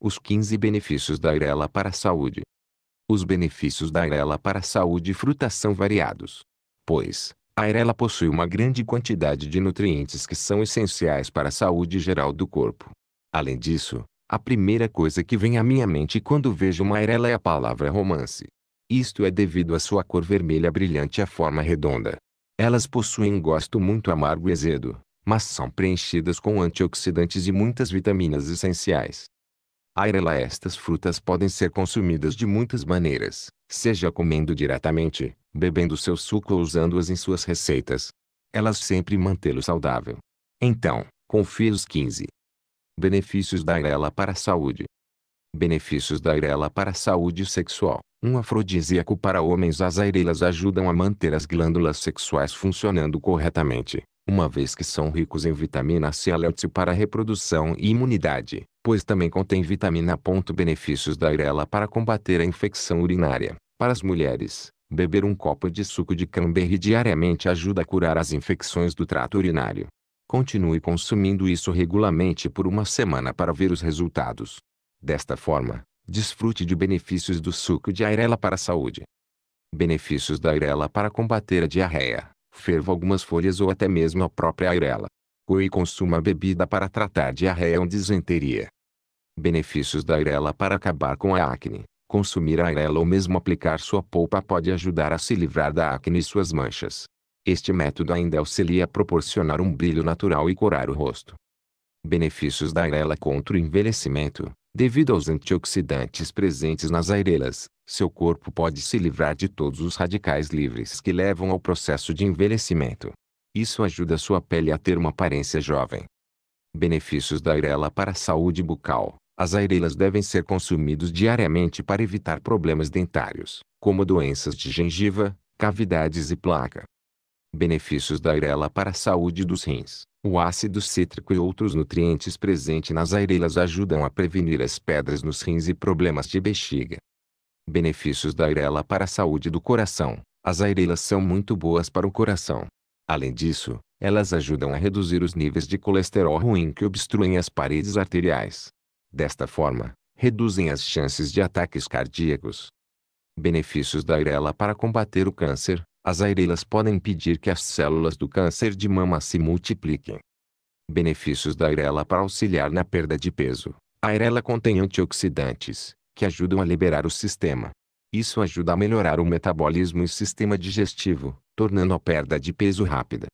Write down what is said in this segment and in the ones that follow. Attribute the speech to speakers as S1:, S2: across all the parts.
S1: Os 15 benefícios da Irela para a saúde. Os benefícios da Irela para a saúde e fruta são variados. Pois, a Irela possui uma grande quantidade de nutrientes que são essenciais para a saúde geral do corpo. Além disso, a primeira coisa que vem à minha mente quando vejo uma Irela é a palavra romance. Isto é devido à sua cor vermelha brilhante e à forma redonda. Elas possuem um gosto muito amargo e azedo, mas são preenchidas com antioxidantes e muitas vitaminas essenciais. Airela Estas frutas podem ser consumidas de muitas maneiras, seja comendo diretamente, bebendo seu suco ou usando-as em suas receitas. Elas sempre mantê-lo saudável. Então, confie os 15 benefícios da Airela para a saúde. Benefícios da Airela para a saúde sexual. Um afrodisíaco para homens As airelas ajudam a manter as glândulas sexuais funcionando corretamente, uma vez que são ricos em vitamina C alérgico para reprodução e imunidade, pois também contém vitamina. Benefícios da Irela para combater a infecção urinária. Para as mulheres, beber um copo de suco de cranberry diariamente ajuda a curar as infecções do trato urinário. Continue consumindo isso regularmente por uma semana para ver os resultados. Desta forma, desfrute de benefícios do suco de Airela para a saúde. Benefícios da Airela para combater a diarreia. Ferva algumas folhas ou até mesmo a própria Airela. Coe e consuma a bebida para tratar diarreia ou disenteria. Benefícios da Airela para acabar com a acne. Consumir a Airela ou mesmo aplicar sua polpa pode ajudar a se livrar da acne e suas manchas. Este método ainda auxilia a proporcionar um brilho natural e curar o rosto. Benefícios da Airela contra o envelhecimento. Devido aos antioxidantes presentes nas airelas, seu corpo pode se livrar de todos os radicais livres que levam ao processo de envelhecimento. Isso ajuda sua pele a ter uma aparência jovem. Benefícios da airela para a saúde bucal. As airelas devem ser consumidos diariamente para evitar problemas dentários, como doenças de gengiva, cavidades e placa. Benefícios da airela para a saúde dos rins. O ácido cítrico e outros nutrientes presentes nas airelas ajudam a prevenir as pedras nos rins e problemas de bexiga. Benefícios da airela para a saúde do coração. As airelas são muito boas para o coração. Além disso, elas ajudam a reduzir os níveis de colesterol ruim que obstruem as paredes arteriais. Desta forma, reduzem as chances de ataques cardíacos. Benefícios da airela para combater o câncer. As airelas podem impedir que as células do câncer de mama se multipliquem. Benefícios da airela para auxiliar na perda de peso. A airela contém antioxidantes, que ajudam a liberar o sistema. Isso ajuda a melhorar o metabolismo e sistema digestivo, tornando a perda de peso rápida.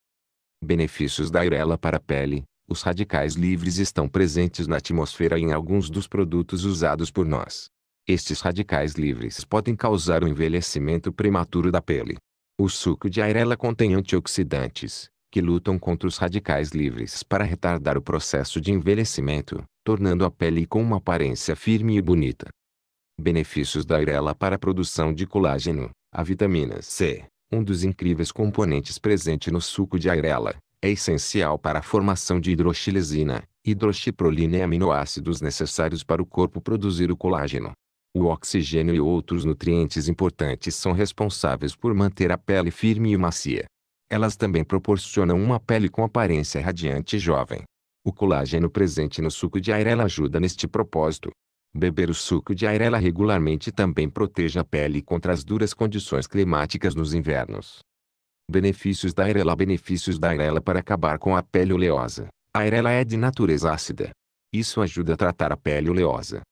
S1: Benefícios da airela para a pele. Os radicais livres estão presentes na atmosfera em alguns dos produtos usados por nós. Estes radicais livres podem causar o envelhecimento prematuro da pele. O suco de airela contém antioxidantes, que lutam contra os radicais livres para retardar o processo de envelhecimento, tornando a pele com uma aparência firme e bonita. Benefícios da airela para a produção de colágeno. A vitamina C, um dos incríveis componentes presente no suco de airela, é essencial para a formação de hidroxilesina, hidroxiprolina e aminoácidos necessários para o corpo produzir o colágeno. O oxigênio e outros nutrientes importantes são responsáveis por manter a pele firme e macia. Elas também proporcionam uma pele com aparência radiante e jovem. O colágeno presente no suco de airela ajuda neste propósito. Beber o suco de airela regularmente também protege a pele contra as duras condições climáticas nos invernos. Benefícios da airela Benefícios da airela para acabar com a pele oleosa. A airela é de natureza ácida. Isso ajuda a tratar a pele oleosa,